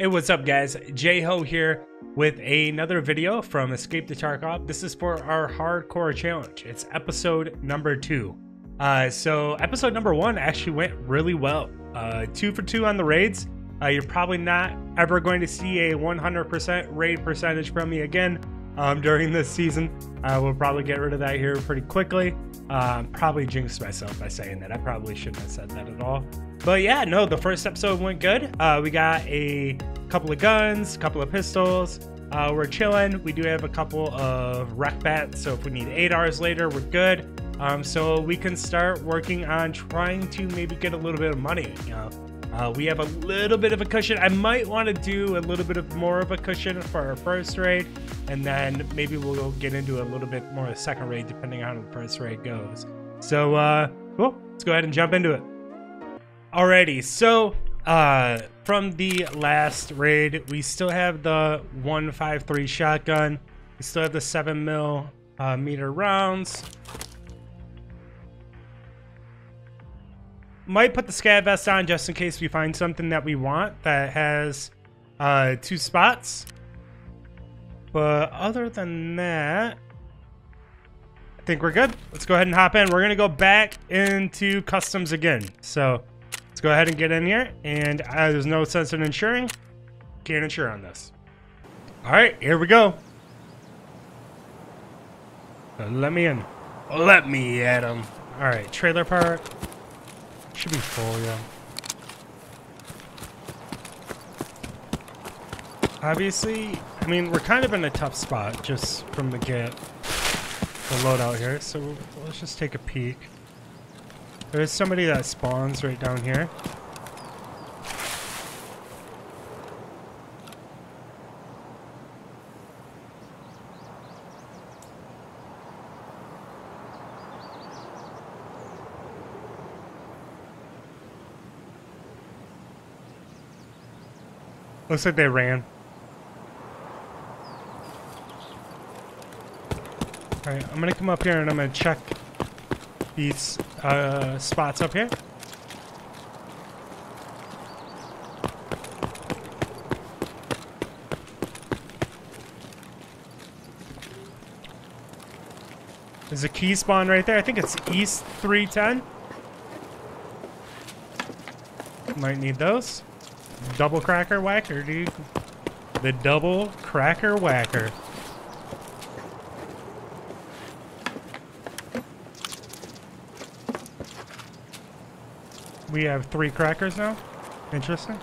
Hey, what's up guys? J-Ho here with another video from Escape the Tarkov. This is for our hardcore challenge. It's episode number two. Uh, so episode number one actually went really well. Uh, two for two on the raids. Uh, you're probably not ever going to see a 100% raid percentage from me again um, during this season. Uh, we'll probably get rid of that here pretty quickly. Uh, probably jinxed myself by saying that. I probably shouldn't have said that at all. But yeah, no, the first episode went good. Uh, we got a couple of guns, a couple of pistols. Uh, we're chilling. We do have a couple of rec bats, so if we need eight hours later, we're good. Um, so we can start working on trying to maybe get a little bit of money. You know, uh, we have a little bit of a cushion. I might want to do a little bit of more of a cushion for our first raid, and then maybe we'll get into a little bit more of a second raid depending on how the first raid goes. So, uh, cool. Let's go ahead and jump into it. Alrighty, so uh, from the last raid, we still have the 153 shotgun. We still have the 7 mil uh, meter rounds. Might put the scav vest on just in case we find something that we want that has uh, two spots. But other than that, I think we're good. Let's go ahead and hop in. We're going to go back into customs again. So let's go ahead and get in here. And uh, there's no sense in insuring. Can't insure on this. All right, here we go. Uh, let me in. Let me at him. All right, trailer park. Should be full, yeah. Obviously, I mean, we're kind of in a tough spot just from the get, the loadout here. So let's just take a peek. There's somebody that spawns right down here. Looks like they ran. Alright, I'm gonna come up here and I'm gonna check these uh, spots up here. There's a key spawn right there. I think it's East 310. Might need those. Double cracker whacker, dude. The double cracker whacker. We have three crackers now. Interesting.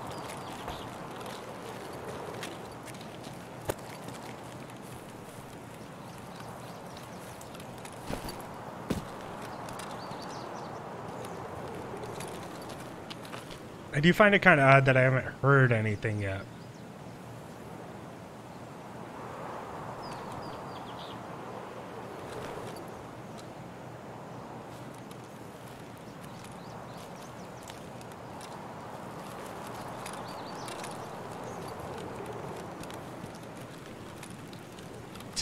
I do find it kind of odd that I haven't heard anything yet.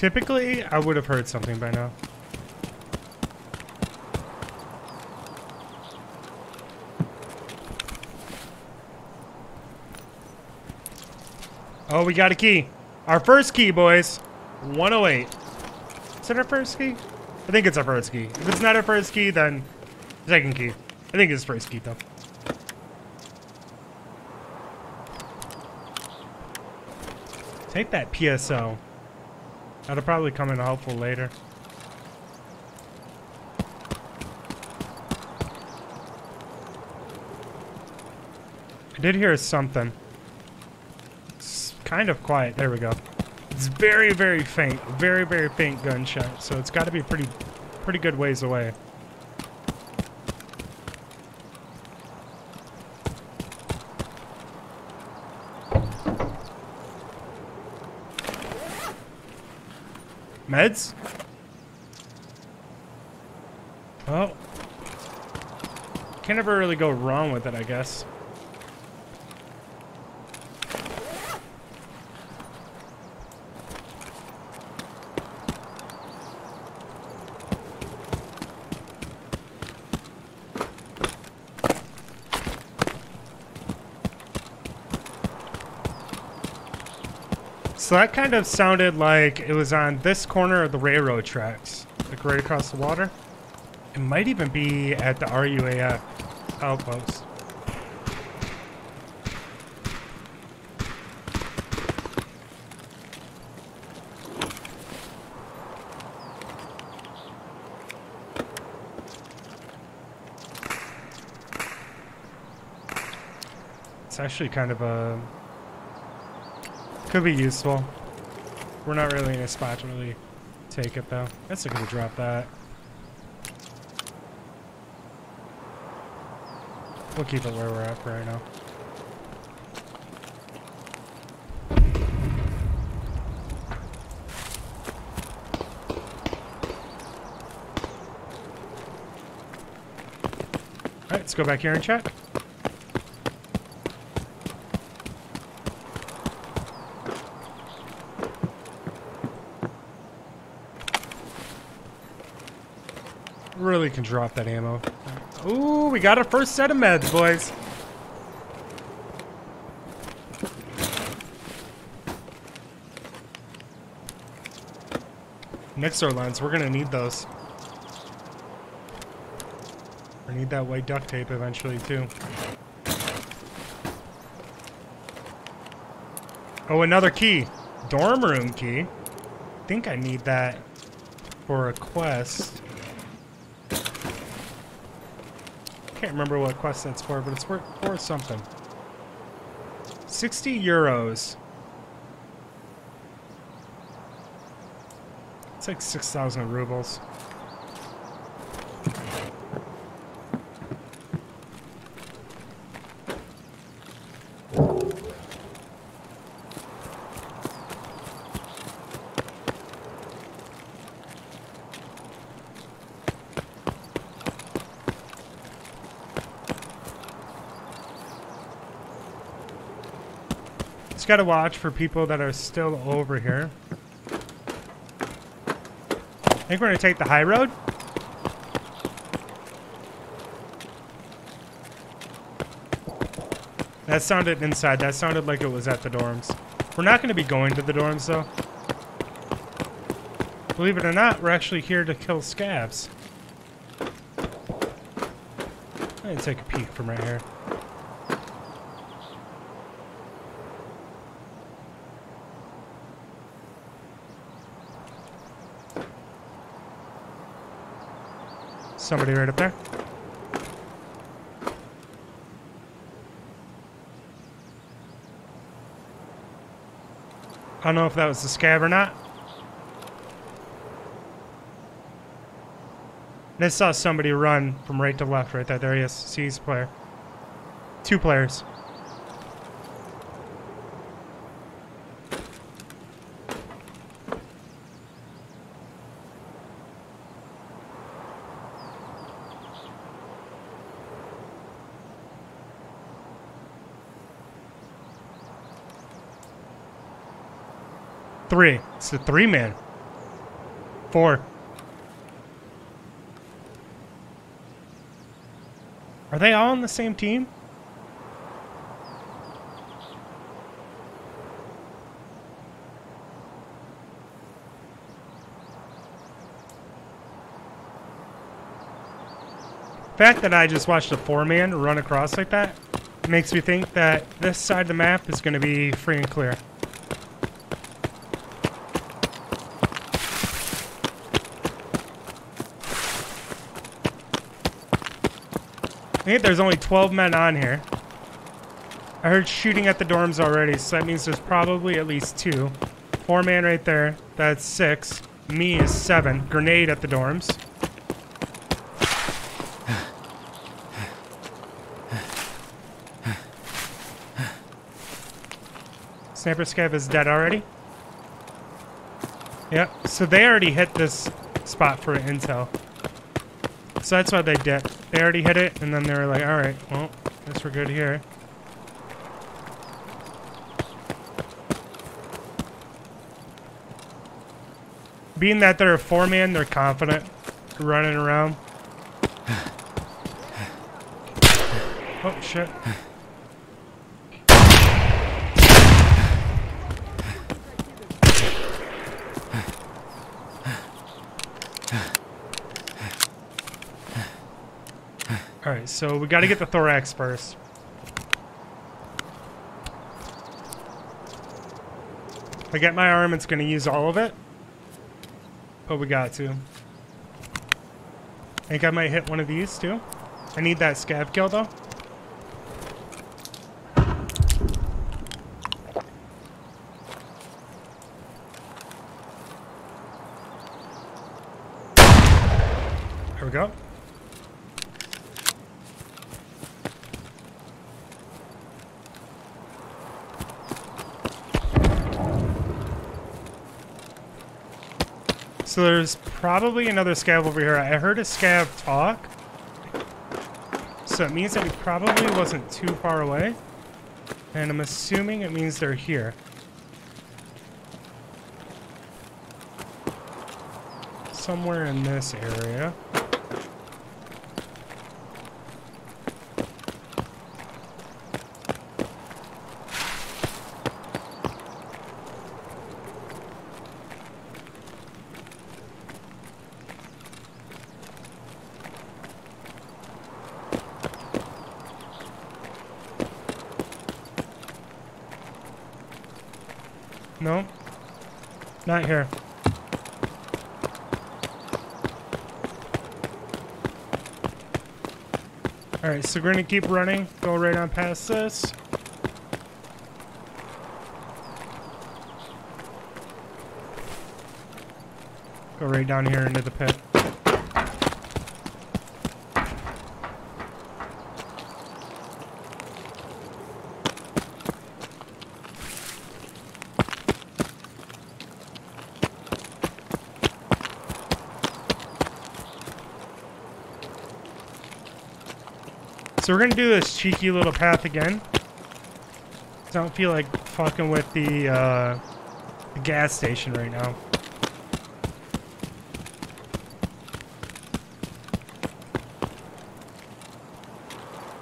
Typically, I would have heard something by now. Oh, we got a key. Our first key, boys. 108. Is it our first key? I think it's our first key. If it's not our first key, then second key. I think it's first key, though. Take that PSO. That'll probably come in helpful later. I did hear something It's kind of quiet. There we go. It's very, very faint. Very, very faint gunshot. So it's got to be pretty, pretty good ways away. Meds? Well, can never really go wrong with it, I guess. So that kind of sounded like it was on this corner of the railroad tracks, like right across the water. It might even be at the RUAF outpost. It's actually kind of a... Could be useful. We're not really in a spot to really take it though. Guess I could have dropped that. We'll keep it where we're at for right now. Alright, let's go back here and check. Really can drop that ammo. Ooh, we got our first set of meds, boys. Nixxor lens, we're gonna need those. We need that white duct tape eventually too. Oh, another key. Dorm room key. I think I need that for a quest. Can't remember what quest that's for, but it's worth, for something. 60 euros. It's like 6,000 rubles. Gotta watch for people that are still over here. I think we're gonna take the high road. That sounded inside. That sounded like it was at the dorms. We're not going to be going to the dorms, though. Believe it or not, we're actually here to kill scavs. Let me take a peek from right here. Somebody right up there. I don't know if that was the scav or not. I saw somebody run from right to left right there. There he is. Sees player. Two players. Three. It's a three man. Four. Are they all on the same team? The fact that I just watched a four-man run across like that makes me think that this side of the map is going to be free and clear. I think there's only 12 men on here. I heard shooting at the dorms already, so that means there's probably at least two. Four man right there. That's six. Me is seven. Grenade at the dorms. Sniper Scav is dead already. Yep, so they already hit this spot for intel. So that's why they did. They already hit it, and then they were like, alright, well, guess we're good here. Being that they're a four-man, they're confident running around. Oh, shit. Alright, so we gotta get the thorax first. If I get my arm, it's gonna use all of it. But we got to. I think I might hit one of these too. I need that scav kill though. There we go. So there's probably another scav over here. I heard a scav talk. So it means that he probably wasn't too far away. And I'm assuming it means they're here. Somewhere in this area. No. Not here. Alright, so we're gonna keep running. Go right on past this. Go right down here into the pit. So we're gonna do this cheeky little path again. Don't feel like fucking with the, uh, the gas station right now.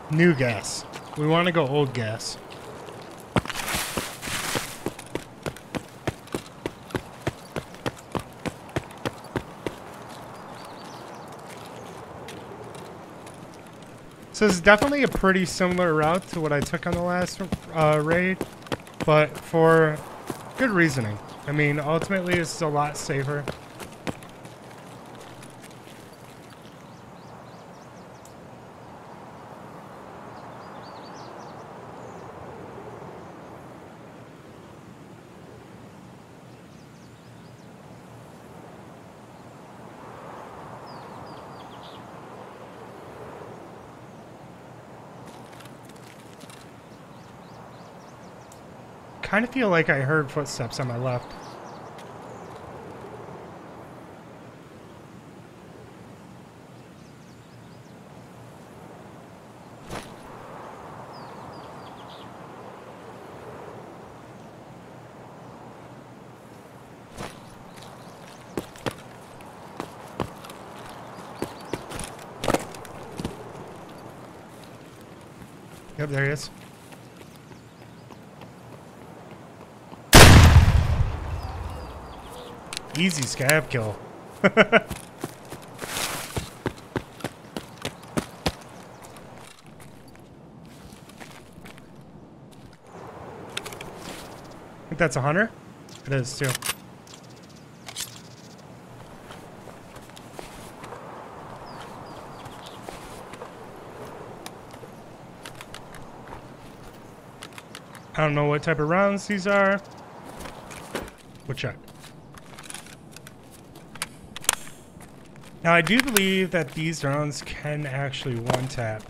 New gas. We want to go old gas. So it's definitely a pretty similar route to what I took on the last uh, raid, but for good reasoning. I mean, ultimately it's a lot safer. Kind of feel like I heard footsteps on my left. Yep, there he is. Easy scav kill. I think that's a hunter. It is too. I don't know what type of rounds these are. We'll check. Now, I do believe that these drones can actually one-tap.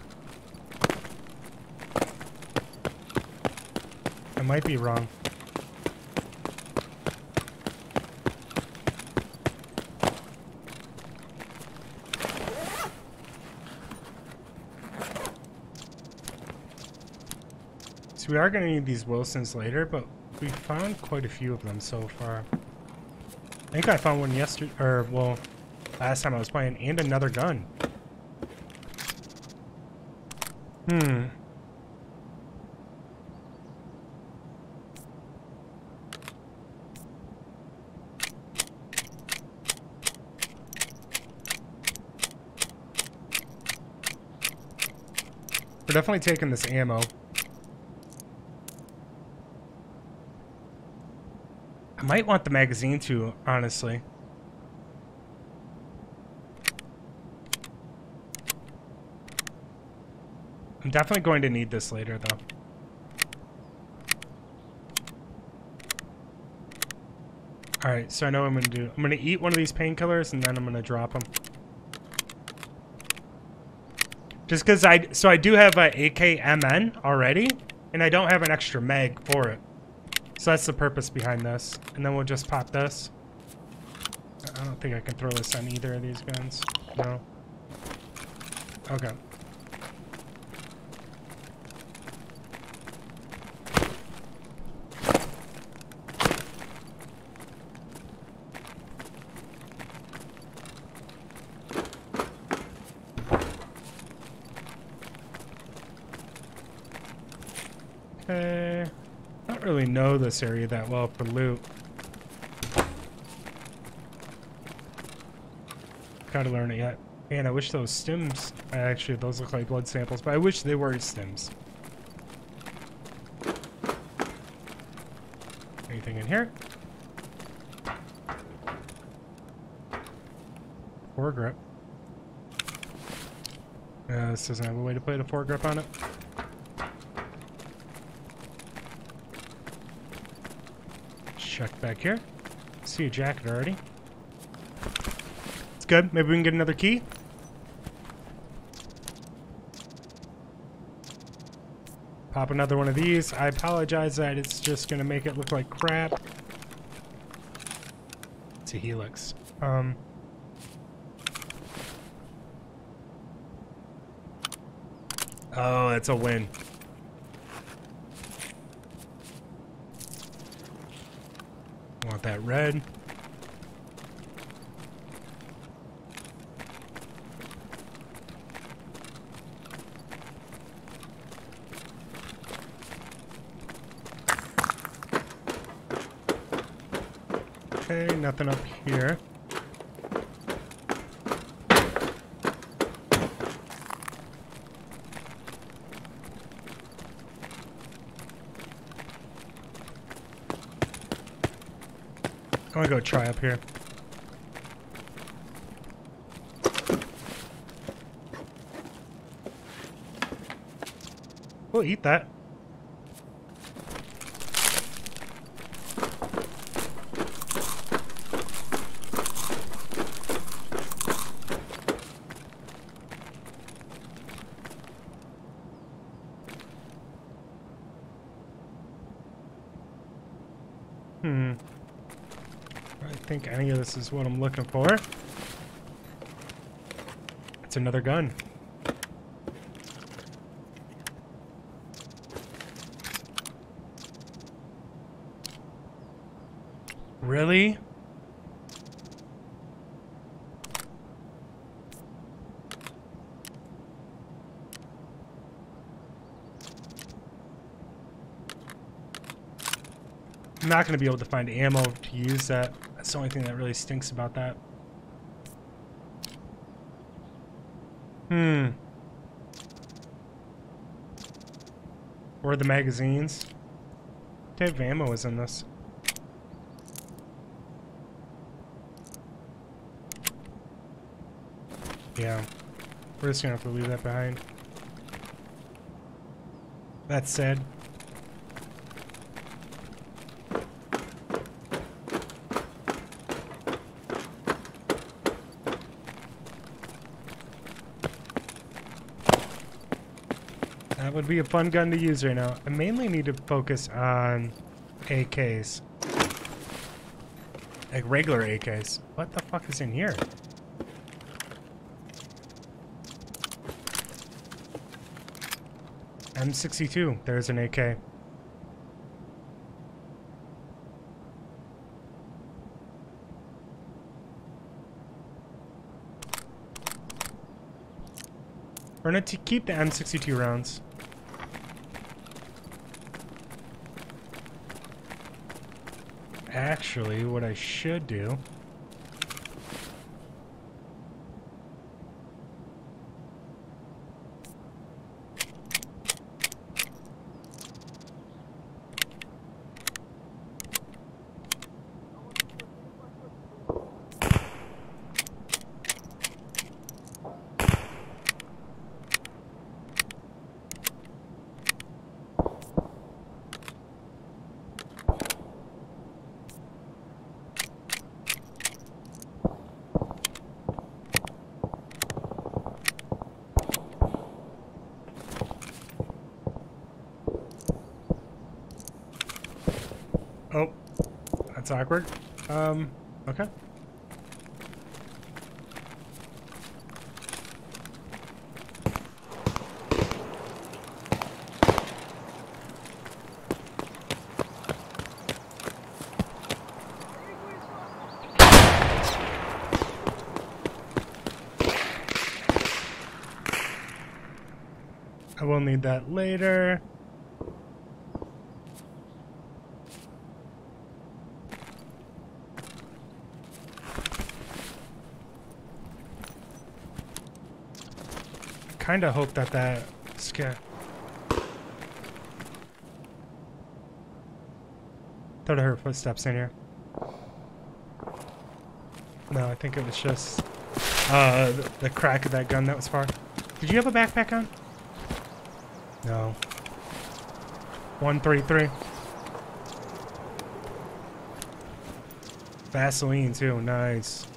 I might be wrong. So we are going to need these Wilstons later, but we found quite a few of them so far. I think I found one yesterday, or, well, last time I was playing, and another gun. Hmm. We're definitely taking this ammo. I might want the magazine too, honestly. I'm definitely going to need this later, though. Alright, so I know what I'm going to do. I'm going to eat one of these painkillers, and then I'm going to drop them. Just because I... So I do have a AKMN already, and I don't have an extra mag for it. So that's the purpose behind this. And then we'll just pop this. I don't think I can throw this on either of these guns. No. Okay. I don't really know this area that well for loot. Gotta learn it yet. Man, I wish those stims... Actually, those look like blood samples, but I wish they were stims. Anything in here? Foregrip. Uh, this doesn't have a way to put a foregrip on it. Check back here. See a jacket already. It's good. Maybe we can get another key. Pop another one of these. I apologize that it's just going to make it look like crap. It's a helix. Um... Oh, that's a win. Want that red. Okay, nothing up here. I'm gonna go try up here. We'll eat that. Hmm. I think any of this is what I'm looking for. It's another gun. Really? I'm not going to be able to find ammo to use that. That's the only thing that really stinks about that. Hmm. Or the magazines. What of ammo is in this? Yeah. We're just gonna have to leave that behind. That said, be a fun gun to use right now. I mainly need to focus on AKs. Like regular AKs. What the fuck is in here? M62. There's an AK. We're gonna keep the M62 rounds. Actually, what I should do... Oh, that's awkward. Um, okay. I will need that later. Kind of hope that that scat. Thought I heard footsteps in here. No, I think it was just uh, the, the crack of that gun that was far. Did you have a backpack on? No. 133. Vaseline too, nice.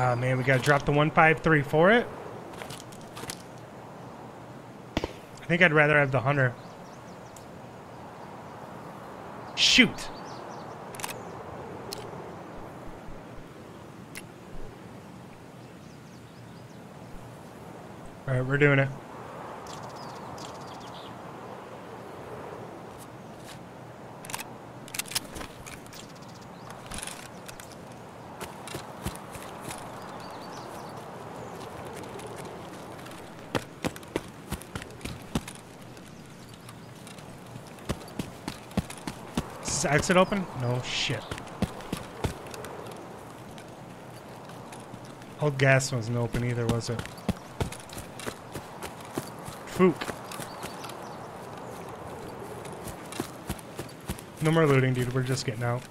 Ah, man, we gotta drop the 153 for it. I think I'd rather have the hunter. Shoot! Alright, we're doing it. Is exit open? No shit. Old gas wasn't open either, was it? Fook. No more looting, dude. We're just getting out.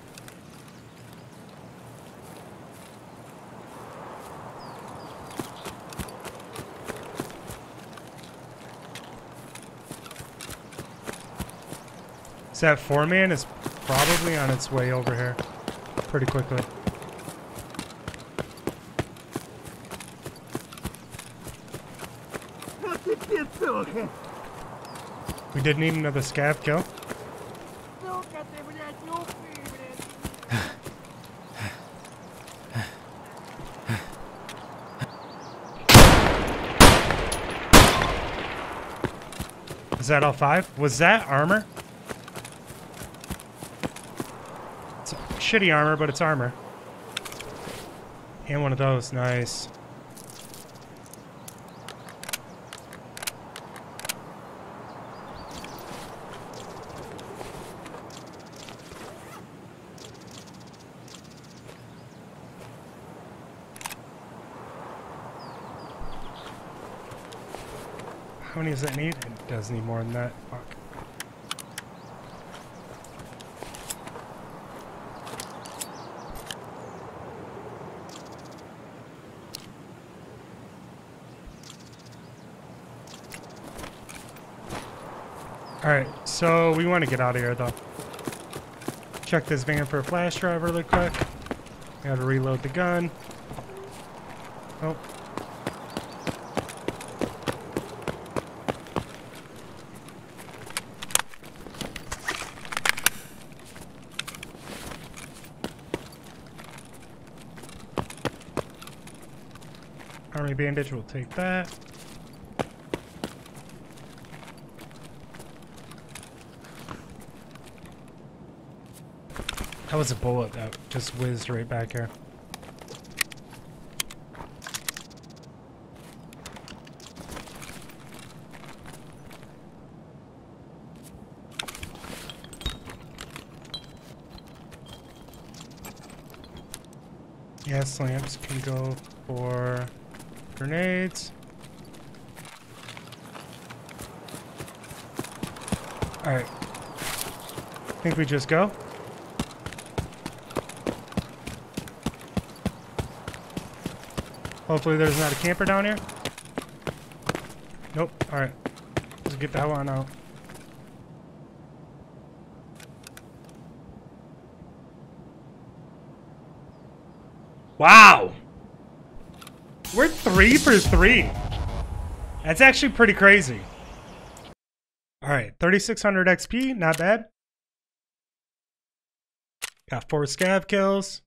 So that four man is probably on its way over here pretty quickly. We did need another scav kill. Is that all five? Was that armor? It's shitty armor, but it's armor. And one of those. Nice. How many does that need? It does need more than that. Fuck. Alright, so we want to get out of here though. Check this van for a flash drive really quick. Gotta reload the gun. Oh, Army bandage, we'll take that. That was a bullet that just whizzed right back here. Gas lamps can go for Grenades. Alright. think we just go. Hopefully there's not a camper down here. Nope. Alright. Let's get that one out. Wow! We're three for three. That's actually pretty crazy. All right, 3600 XP, not bad. Got four scav kills.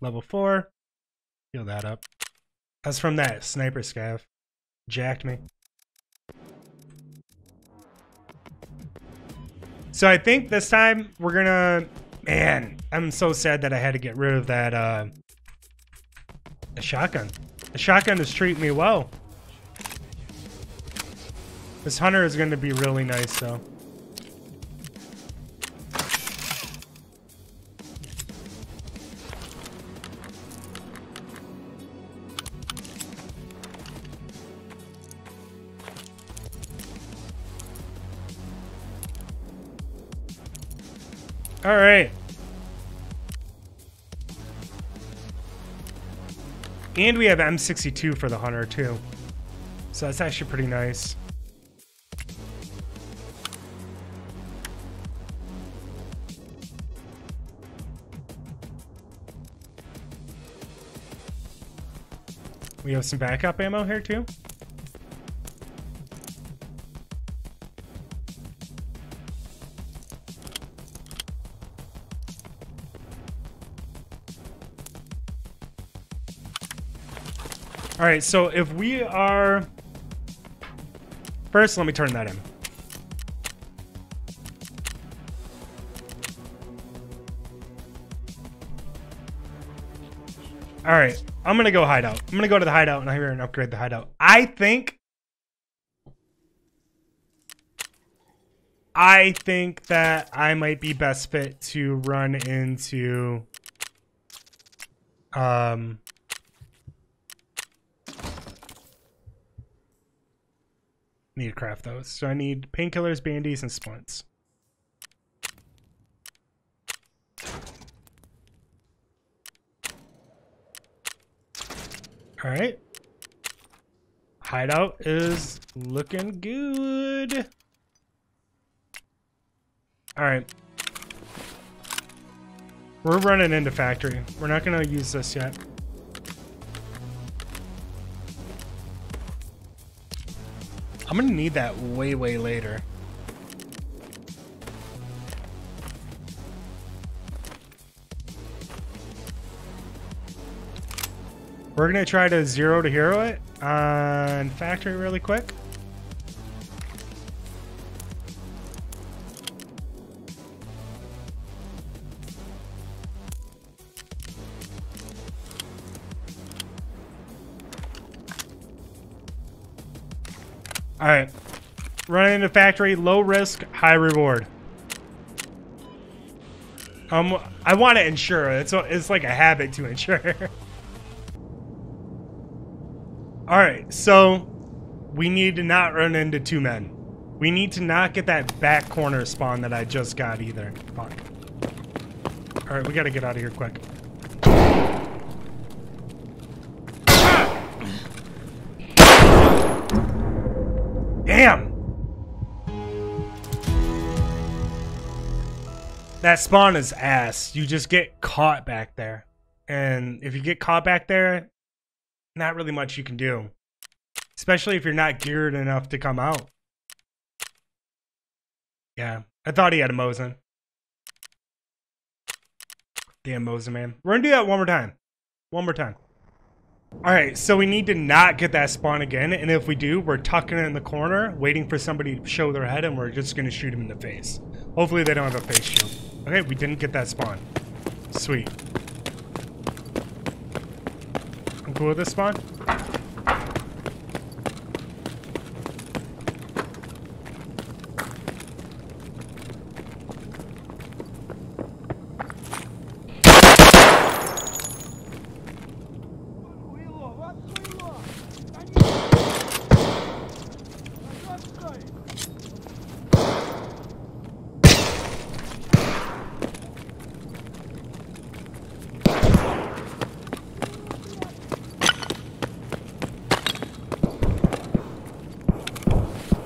Level four. Heal that up. That's from that sniper scav. Jacked me. So I think this time we're gonna. Man, I'm so sad that I had to get rid of that uh, the shotgun. The shotgun is treating me well. This hunter is going to be really nice, though. All right. And we have M62 for the hunter, too. So that's actually pretty nice. We have some backup ammo here, too. All right, so if we are... First, let me turn that in. All right, I'm gonna go hideout. I'm gonna go to the hideout and I'm gonna upgrade the hideout. I think... I think that I might be best fit to run into... Um... need to craft those. So I need painkillers, bandies, and splints. All right. Hideout is looking good. All right. We're running into factory. We're not going to use this yet. I'm gonna need that way, way later. We're gonna try to zero to hero it on factory really quick. All right. Running into factory, low risk, high reward. Um, I want to insure. It's it's like a habit to insure. All right, so we need to not run into two men. We need to not get that back corner spawn that I just got either. All right, we got to get out of here quick. Damn! That spawn is ass. You just get caught back there. And if you get caught back there, not really much you can do. Especially if you're not geared enough to come out. Yeah, I thought he had a Mosin. Damn Mosin, man. We're gonna do that one more time. One more time. Alright, so we need to not get that spawn again, and if we do, we're tucking it in the corner, waiting for somebody to show their head, and we're just gonna shoot him in the face. Hopefully they don't have a face shield. Okay, we didn't get that spawn. Sweet. I'm cool with this spawn?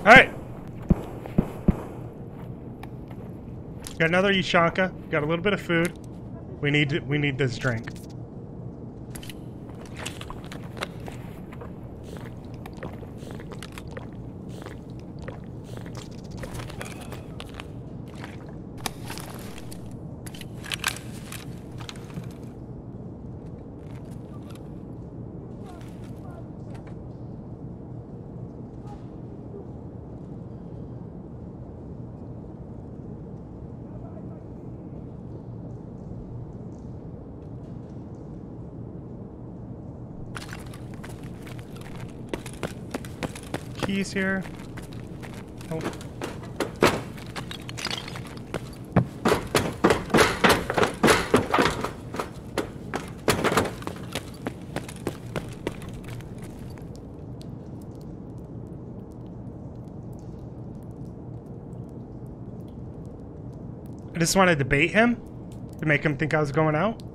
Alright. Got another Ushanka. Got a little bit of food. We need we need this drink. Here. I just wanted to bait him to make him think I was going out.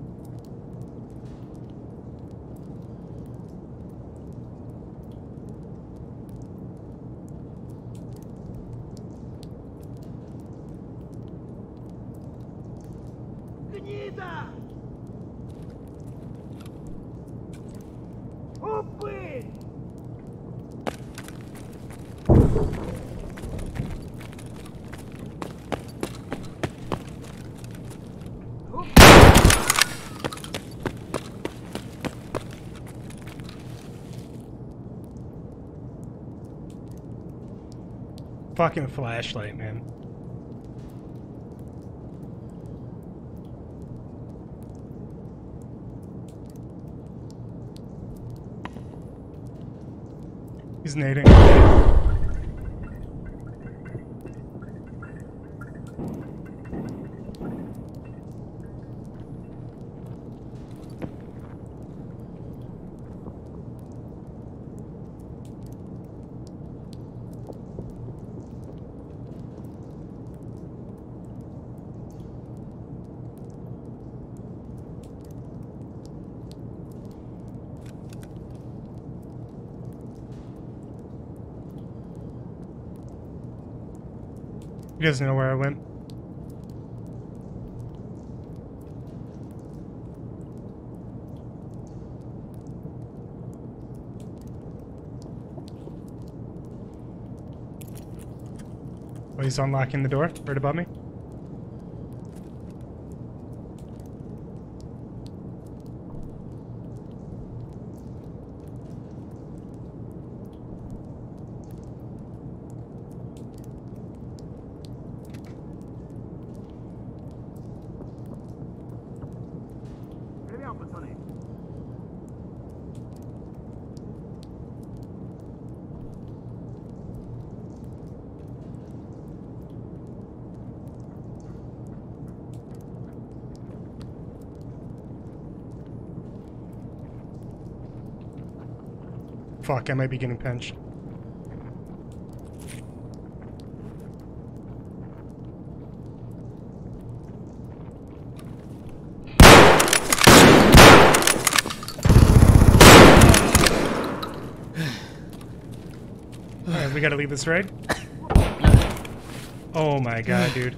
Fucking flashlight, man. He's nading. He doesn't know where I went. Oh, he's unlocking the door right above me. Fuck, I might be getting pinched. Alright, we gotta leave this raid. Oh my god, dude.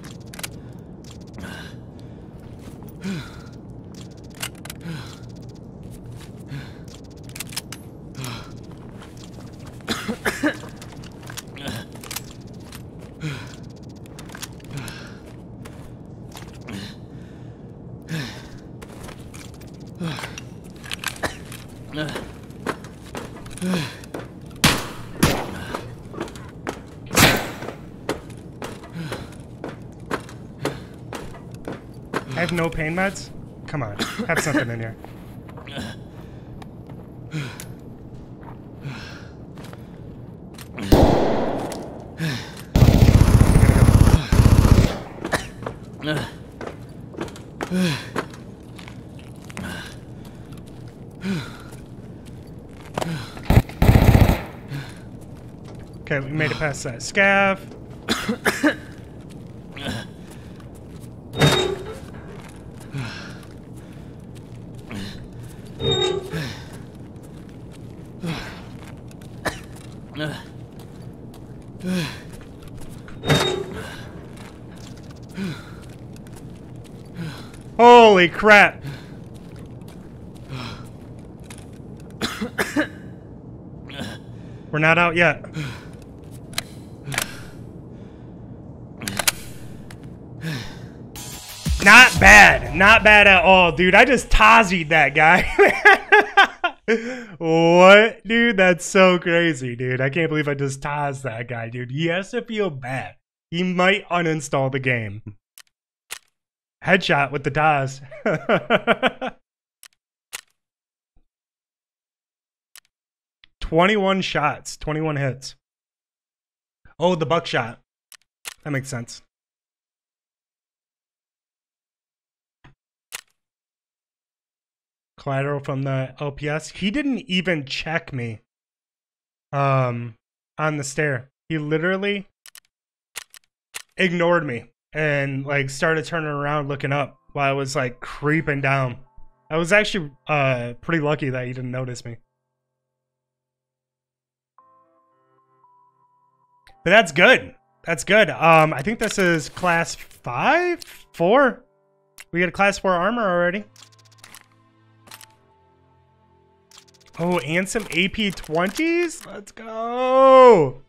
I have no pain meds? Come on, have something in here. Okay, we made it past that. Scav. Holy crap! We're not out yet. Not bad. Not bad at all, dude. I just tazied that guy. what? Dude, that's so crazy, dude. I can't believe I just tazed that guy, dude. He has to feel bad. He might uninstall the game. Headshot with the TOZ. 21 shots, 21 hits. Oh, the buckshot. That makes sense. Collateral from the LPS. He didn't even check me. Um, on the stair. He literally ignored me and like started turning around looking up while I was like creeping down. I was actually uh pretty lucky that he didn't notice me. But that's good. That's good. Um, I think this is class five, four. We got a class four armor already. Oh, and some AP 20s? Let's go.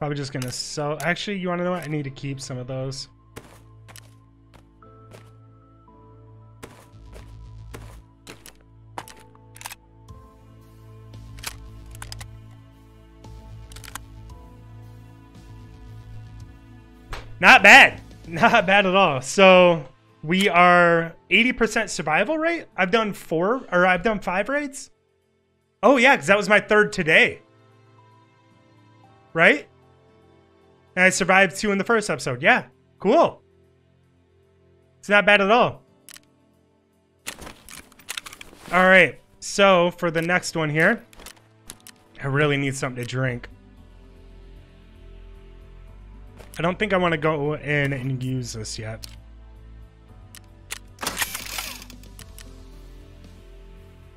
Probably just gonna sell. Actually, you wanna know what? I need to keep some of those. Not bad. Not bad at all. So we are 80% survival rate. I've done four, or I've done five raids. Oh, yeah, because that was my third today. Right? And I survived two in the first episode. Yeah, cool. It's not bad at all. All right, so for the next one here, I really need something to drink. I don't think I want to go in and use this yet.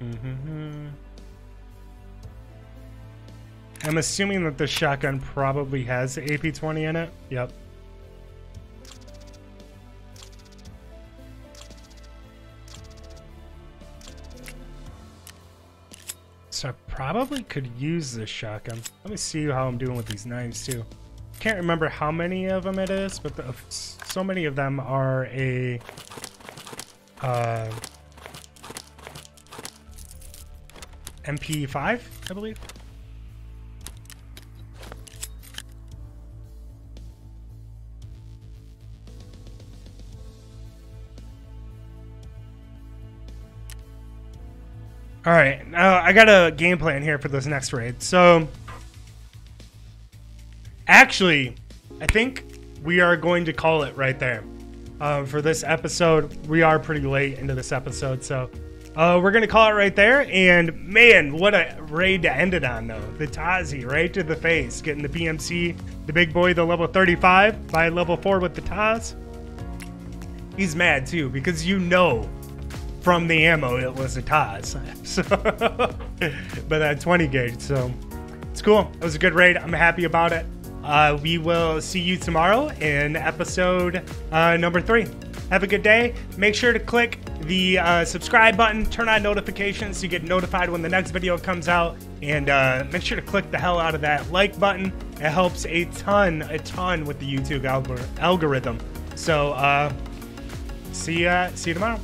Mm-hmm. I'm assuming that the shotgun probably has AP20 in it. Yep. So I probably could use this shotgun. Let me see how I'm doing with these knives too. Can't remember how many of them it is, but the, so many of them are a uh, MP5, I believe. All right, now I got a game plan here for this next raid. So, actually, I think we are going to call it right there. Uh, for this episode, we are pretty late into this episode, so uh, we're gonna call it right there. And man, what a raid to end it on, though. The Tazi right to the face, getting the PMC, the big boy, the level 35 by level four with the TOZ. He's mad too because you know from the ammo, it was a TOZ. So, but that 20 gauge, so it's cool. It was a good raid. I'm happy about it. Uh, we will see you tomorrow in episode uh, number three. Have a good day. Make sure to click the uh, subscribe button, turn on notifications so you get notified when the next video comes out, and uh, make sure to click the hell out of that like button. It helps a ton, a ton with the YouTube algor- algorithm. So, uh, see ya, see you tomorrow.